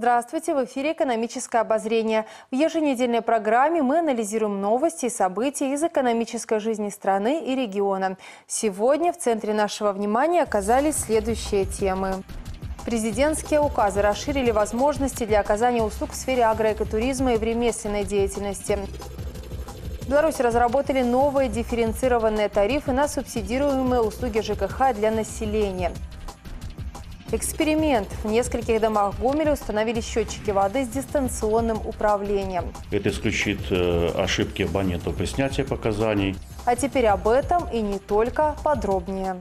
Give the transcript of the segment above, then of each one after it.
Здравствуйте! В эфире «Экономическое обозрение». В еженедельной программе мы анализируем новости и события из экономической жизни страны и региона. Сегодня в центре нашего внимания оказались следующие темы. Президентские указы расширили возможности для оказания услуг в сфере агроэкотуризма и в ремесленной деятельности. В Беларуси разработали новые дифференцированные тарифы на субсидируемые услуги ЖКХ для населения – Эксперимент. В нескольких домах Гомеля установили счетчики воды с дистанционным управлением. Это исключит э, ошибки абонентов при снятии показаний. А теперь об этом и не только подробнее.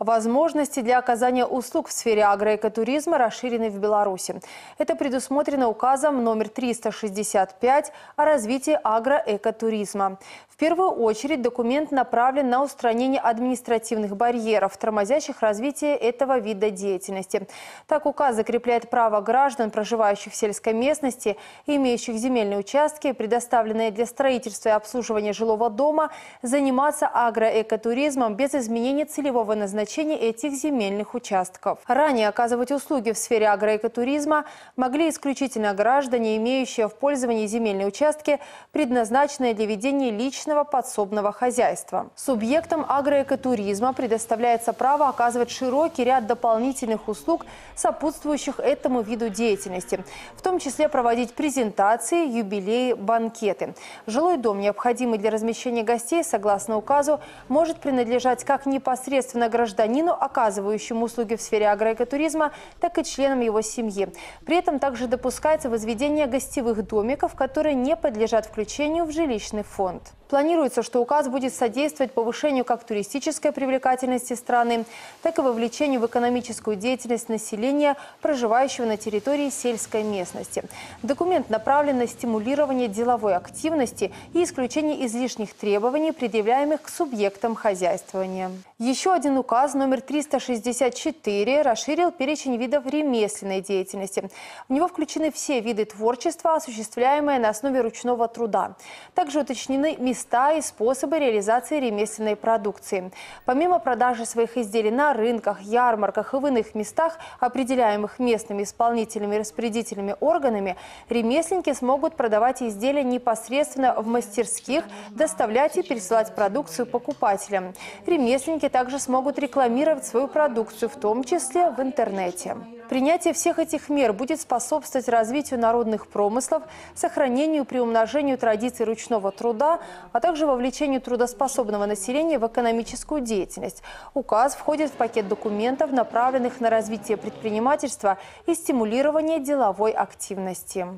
Возможности для оказания услуг в сфере агроэкотуризма расширены в Беларуси. Это предусмотрено указом номер 365 о развитии агроэкотуризма. В первую очередь документ направлен на устранение административных барьеров, тормозящих развитие этого вида деятельности. Так указ закрепляет право граждан, проживающих в сельской местности имеющих земельные участки, предоставленные для строительства и обслуживания жилого дома, заниматься агроэкотуризмом без изменения целевого назначения предназначения этих земельных участков. Ранее оказывать услуги в сфере агроэкотуризма могли исключительно граждане, имеющие в пользовании земельные участки, предназначенные для ведения личного подсобного хозяйства. Субъектам агроэкотуризма предоставляется право оказывать широкий ряд дополнительных услуг, сопутствующих этому виду деятельности, в том числе проводить презентации, юбилеи, банкеты. Жилой дом, необходимый для размещения гостей, согласно указу, может принадлежать как непосредственно гражданам, гражданину, оказывающему услуги в сфере агроэкотуризма, так и членам его семьи. При этом также допускается возведение гостевых домиков, которые не подлежат включению в жилищный фонд. Планируется, что указ будет содействовать повышению как туристической привлекательности страны, так и вовлечению в экономическую деятельность населения, проживающего на территории сельской местности. Документ направлен на стимулирование деловой активности и исключение излишних требований, предъявляемых к субъектам хозяйствования. Еще один указ номер 364 расширил перечень видов ремесленной деятельности. В него включены все виды творчества, осуществляемые на основе ручного труда. Также уточнены места места и способы реализации ремесленной продукции. Помимо продажи своих изделий на рынках, ярмарках и в иных местах, определяемых местными исполнителями и распорядительными органами, ремесленники смогут продавать изделия непосредственно в мастерских, доставлять и пересылать продукцию покупателям. Ремесленники также смогут рекламировать свою продукцию, в том числе в интернете. Принятие всех этих мер будет способствовать развитию народных промыслов, сохранению и приумножению традиций ручного труда, а также вовлечению трудоспособного населения в экономическую деятельность. Указ входит в пакет документов, направленных на развитие предпринимательства и стимулирование деловой активности.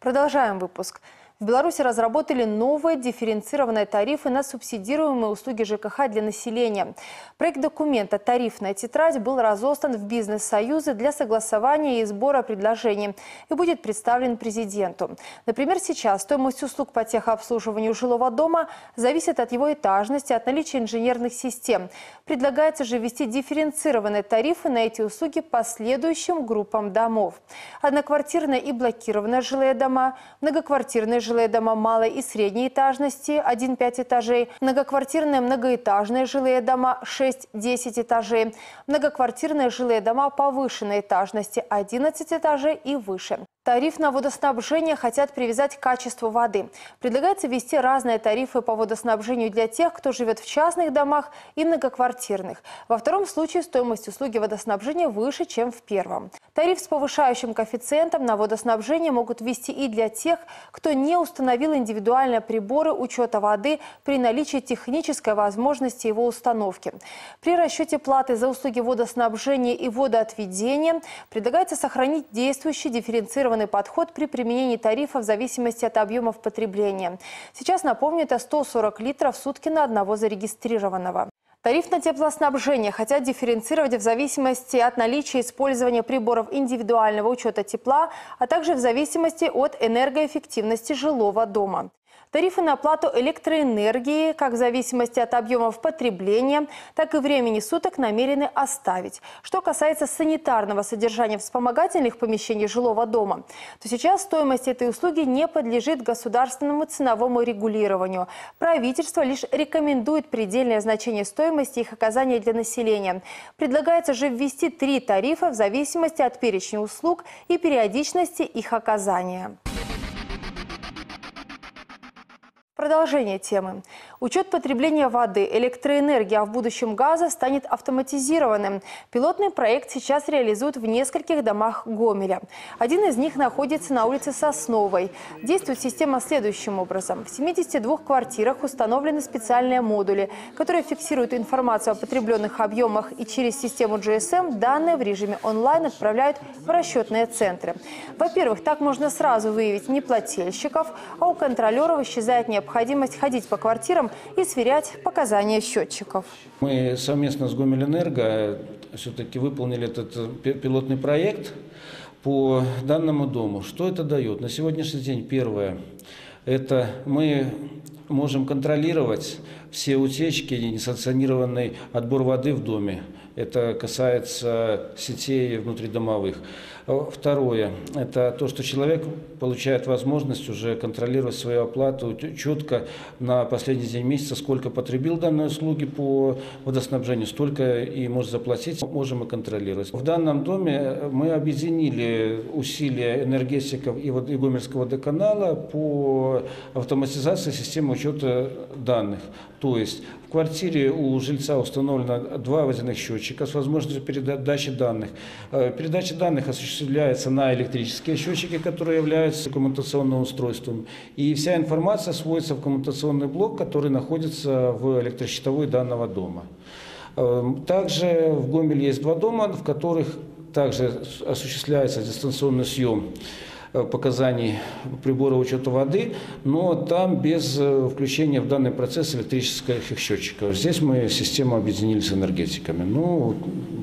Продолжаем выпуск. В Беларуси разработали новые дифференцированные тарифы на субсидируемые услуги ЖКХ для населения. Проект документа «Тарифная тетрадь» был разостан в бизнес-союзы для согласования и сбора предложений и будет представлен президенту. Например, сейчас стоимость услуг по техобслуживанию жилого дома зависит от его этажности, от наличия инженерных систем. Предлагается же ввести дифференцированные тарифы на эти услуги по следующим группам домов. Одноквартирные и блокированные жилые дома, многоквартирные жилые дома малой и средней этажности 1-5 этажей, многоквартирные многоэтажные жилые дома 6-10 этажей, многоквартирные жилые дома повышенной этажности 11 этажей и выше. Тариф на водоснабжение хотят привязать к качеству воды. Предлагается ввести разные тарифы по водоснабжению для тех, кто живет в частных домах и многоквартирных. Во втором случае стоимость услуги водоснабжения выше, чем в первом. Тариф с повышающим коэффициентом на водоснабжение могут ввести и для тех, кто не установил индивидуальные приборы учета воды при наличии технической возможности его установки. При расчете платы за услуги водоснабжения и водоотведения предлагается сохранить действующий дифференцированный дифференцированный подход при применении тарифа в зависимости от объемов потребления. Сейчас, напомню, это 140 литров в сутки на одного зарегистрированного. Тариф на теплоснабжение хотят дифференцировать в зависимости от наличия использования приборов индивидуального учета тепла, а также в зависимости от энергоэффективности жилого дома. Тарифы на оплату электроэнергии, как в зависимости от объемов потребления, так и времени суток намерены оставить. Что касается санитарного содержания вспомогательных помещений жилого дома, то сейчас стоимость этой услуги не подлежит государственному ценовому регулированию. Правительство лишь рекомендует предельное значение стоимости их оказания для населения. Предлагается же ввести три тарифа в зависимости от перечня услуг и периодичности их оказания. Продолжение темы. Учет потребления воды, электроэнергии, а в будущем газа станет автоматизированным. Пилотный проект сейчас реализуют в нескольких домах Гомеля. Один из них находится на улице Сосновой. Действует система следующим образом. В 72 квартирах установлены специальные модули, которые фиксируют информацию о потребленных объемах и через систему GSM данные в режиме онлайн отправляют в расчетные центры. Во-первых, так можно сразу выявить неплательщиков, а у контролеров исчезает необходимость необходимость ходить по квартирам и сверять показания счетчиков. Мы совместно с Гомельэнерго все-таки выполнили этот э, пилотный проект по данному дому. Что это дает? На сегодняшний день первое – это мы можем контролировать все утечки, несанкционированный отбор воды в доме. Это касается сетей внутридомовых. Второе – это то, что человек получает возможность уже контролировать свою оплату четко на последний день месяца, сколько потребил данной услуги по водоснабжению, столько и может заплатить, можем и контролировать. В данном доме мы объединили усилия энергетиков и Гомельского водоканала по автоматизации системы учета данных. То есть в квартире у жильца установлено два водяных счетчика с возможностью передачи данных. Э, передача данных осуществляется на электрические счетчики, которые являются коммутационным устройством. И вся информация сводится в коммутационный блок, который находится в электросчетовой данного дома. Эм, также в Гомеле есть два дома, в которых также осуществляется дистанционный съем Э, показаний прибора учета воды, но там без э, включения в данный процесс электрических счетчиков. Здесь мы систему объединили с энергетиками. Ну,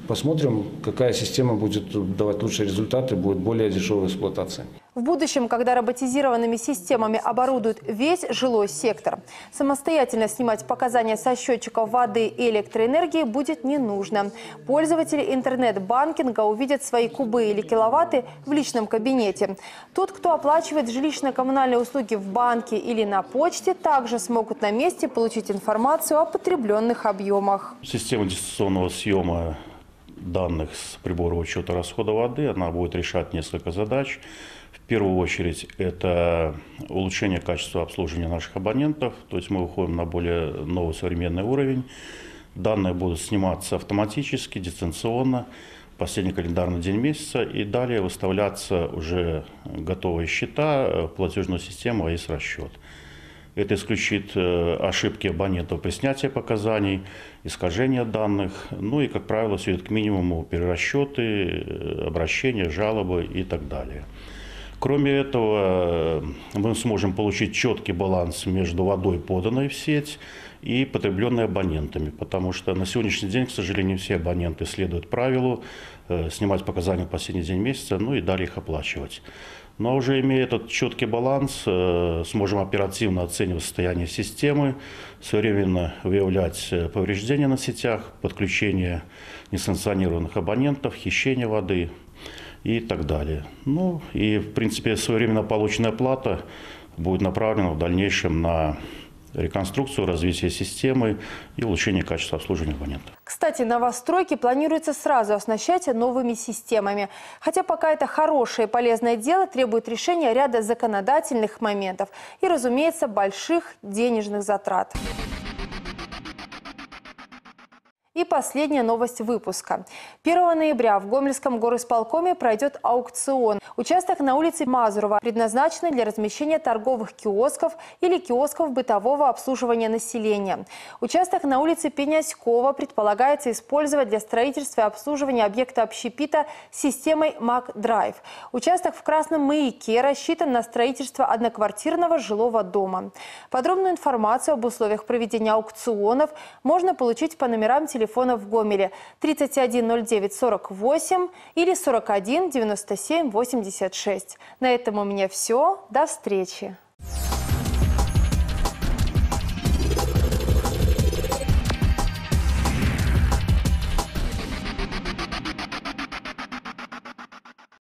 посмотрим, какая система будет давать лучшие результаты, будет более дешевая эксплуатация. В будущем, когда роботизированными системами оборудуют весь жилой сектор, самостоятельно снимать показания со счетчиков воды и электроэнергии будет не нужно. Пользователи интернет-банкинга увидят свои кубы или киловатты в личном кабинете. Тот, кто оплачивает жилищно-коммунальные услуги в банке или на почте, также смогут на месте получить информацию о потребленных объемах. Система дистанционного съема данных с прибора учета расхода воды, она будет решать несколько задач. В первую очередь это улучшение качества обслуживания наших абонентов, то есть мы выходим на более новый современный уровень. Данные будут сниматься автоматически, дистанционно, последний календарный день месяца, и далее выставляться уже готовые счета, платежную систему АИС расчет. Это исключит э, ошибки абонентов при снятии показаний, искажения данных, ну и, как правило, сведет к минимуму перерасчеты, э, обращения, жалобы и так далее. Кроме этого, э, мы сможем получить четкий баланс между водой, поданной в сеть, и потребленной абонентами, потому что на сегодняшний день, к сожалению, все абоненты следуют правилу снимать показания в последний день месяца, ну и далее их оплачивать. Но уже имея этот четкий баланс, э, сможем оперативно оценивать состояние системы, своевременно выявлять э, повреждения на сетях, подключение несанкционированных абонентов, хищение воды и так далее. Ну и, в принципе, своевременно полученная плата будет направлена в дальнейшем на реконструкцию, развитие системы и улучшение качества обслуживания абонентов. Кстати, новостройки планируется сразу оснащать новыми системами. Хотя пока это хорошее и полезное дело, требует решения ряда законодательных моментов и, разумеется, больших денежных затрат. И последняя новость выпуска. 1 ноября в Гомельском горосполкоме пройдет аукцион. Участок на улице Мазурова предназначен для размещения торговых киосков или киосков бытового обслуживания населения. Участок на улице Пеняськова предполагается использовать для строительства и обслуживания объекта общепита системой МАК-Драйв. Участок в Красном Маяке рассчитан на строительство одноквартирного жилого дома. Подробную информацию об условиях проведения аукционов можно получить по номерам телефона телефона в Гомеле 3109 48 или 41 97 86. На этом у меня все. До встречи.